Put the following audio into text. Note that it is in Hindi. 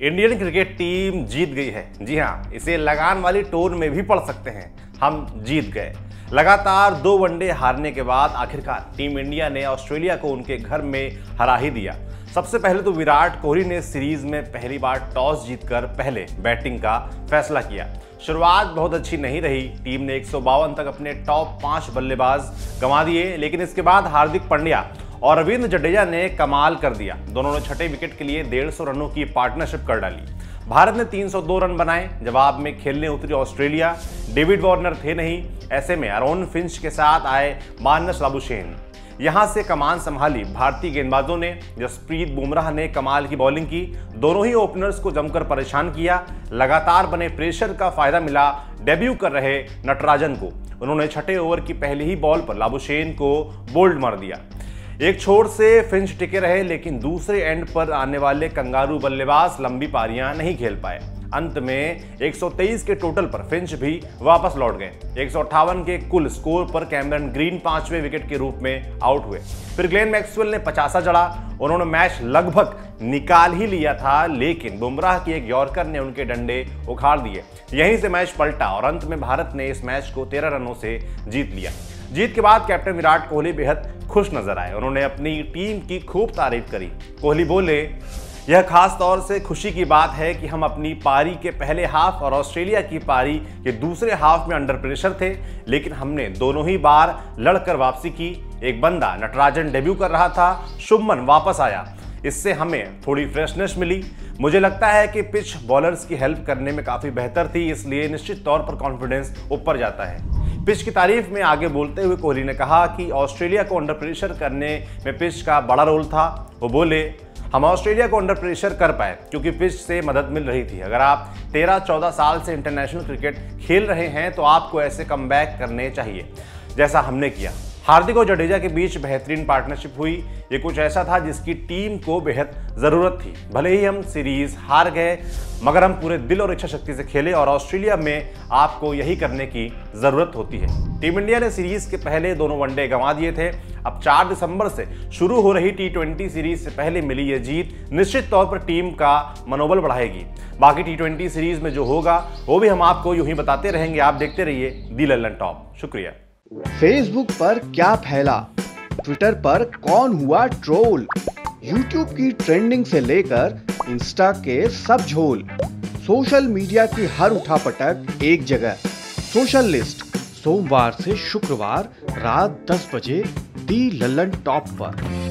इंडियन क्रिकेट टीम जीत गई है। जी हाँ इसे लगान वाली टोन में भी पढ़ सकते हैं। हम जीत गए। लगातार दो वनडे हारने के बाद आखिरकार टीम इंडिया ने ऑस्ट्रेलिया को उनके घर में हरा ही दिया। सबसे पहले तो विराट कोहली ने सीरीज़ में पहली बार टॉस जीतकर पहले बैटिंग का फैसला किया। शुरुआत बहुत अच्छी नहीं रही। टीम ने एक सौ बावन तक अपने टॉप पाँच बल्लेबाज गंवा दिए, लेकिन इसके बाद हार्दिक पांड्या और रविंद्र जडेजा ने कमाल कर दिया। दोनों ने छठे विकेट के लिए डेढ़ रनों की पार्टनरशिप कर डाली। भारत ने 302 रन बनाए। जवाब में खेलने उतरी ऑस्ट्रेलिया। डेविड वार्नर थे नहीं। ऐसे में अरोन फिंच के साथ आए मानस लाबुशेन। यहाँ से कमान संभाली भारतीय गेंदबाजों ने। जसप्रीत बुमराह ने कमाल की बॉलिंग की। दोनों ही ओपनर्स को जमकर परेशान किया। लगातार बने प्रेशर का फ़ायदा मिला डेब्यू कर रहे नटराजन को। उन्होंने छठे ओवर की पहली ही बॉल पर लाबुशेन को बोल्ड मार दिया। एक छोर से फिंच टिके रहे, लेकिन दूसरे एंड पर आने वाले कंगारू बल्लेबाज लंबी पारियाँ नहीं खेल पाए। अंत में 123 के टोटल पर फिंच भी वापस लौट गए। एक सौ अट्ठावन के कुल स्कोर पर कैमरन ग्रीन पाँचवें विकेट के रूप में आउट हुए। फिर ग्लेन मैक्सवेल ने पचासा जड़ा। उन्होंने मैच लगभग निकाल ही लिया था, लेकिन बुमराह की एक यॉर्कर ने उनके डंडे उखाड़ दिए। यहीं से मैच पलटा और अंत में भारत ने इस मैच को तेरह रनों से जीत लिया। जीत के बाद कैप्टन विराट कोहली बेहद खुश नज़र आए। उन्होंने अपनी टीम की खूब तारीफ़ करी। कोहली बोले, यह खास तौर से खुशी की बात है कि हम अपनी पारी के पहले हाफ़ और ऑस्ट्रेलिया की पारी के दूसरे हाफ़ में अंडर प्रेशर थे, लेकिन हमने दोनों ही बार लड़कर वापसी की। एक बंदा नटराजन डेब्यू कर रहा था, शुभमन वापस आया। इससे हमें थोड़ी फ्रेशनेस मिली। मुझे लगता है कि पिच बॉलर्स की हेल्प करने में काफ़ी बेहतर थी, इसलिए निश्चित तौर पर कॉन्फिडेंस ऊपर जाता है। पिच की तारीफ़ में आगे बोलते हुए कोहली ने कहा कि ऑस्ट्रेलिया को अंडर प्रेशर करने में पिच का बड़ा रोल था। वो बोले, हम ऑस्ट्रेलिया को अंडर प्रेशर कर पाए, क्योंकि पिच से मदद मिल रही थी। अगर आप 13-14 साल से इंटरनेशनल क्रिकेट खेल रहे हैं तो आपको ऐसे कम करने चाहिए, जैसा हमने किया। हार्दिक और जडेजा के बीच बेहतरीन पार्टनरशिप हुई। ये कुछ ऐसा था जिसकी टीम को बेहद ज़रूरत थी। भले ही हम सीरीज़ हार गए, मगर हम पूरे दिल और इच्छा शक्ति से खेले और ऑस्ट्रेलिया में आपको यही करने की ज़रूरत होती है। टीम इंडिया ने सीरीज़ के पहले दोनों वनडे गंवा दिए थे। अब 4 दिसंबर से शुरू हो रही टी सीरीज़ से पहले मिली ये जीत। निश्चित तौर पर टीम का मनोबल बढ़ाएगी। बाकी टी सीरीज़ में जो होगा, वो भी हम आपको यूँ ही बताते रहेंगे। आप देखते रहिए दी लल्लन टॉप। शुक्रिया। फेसबुक पर क्या फैला? ट्विटर पर कौन हुआ ट्रोल यूट्यूब की ट्रेंडिंग से लेकर इंस्टा के सब झोल। सोशल मीडिया की हर उठापटक एक जगह। सोशल लिस्ट सोमवार से शुक्रवार रात 10 बजे दी लल्लन टॉप पर।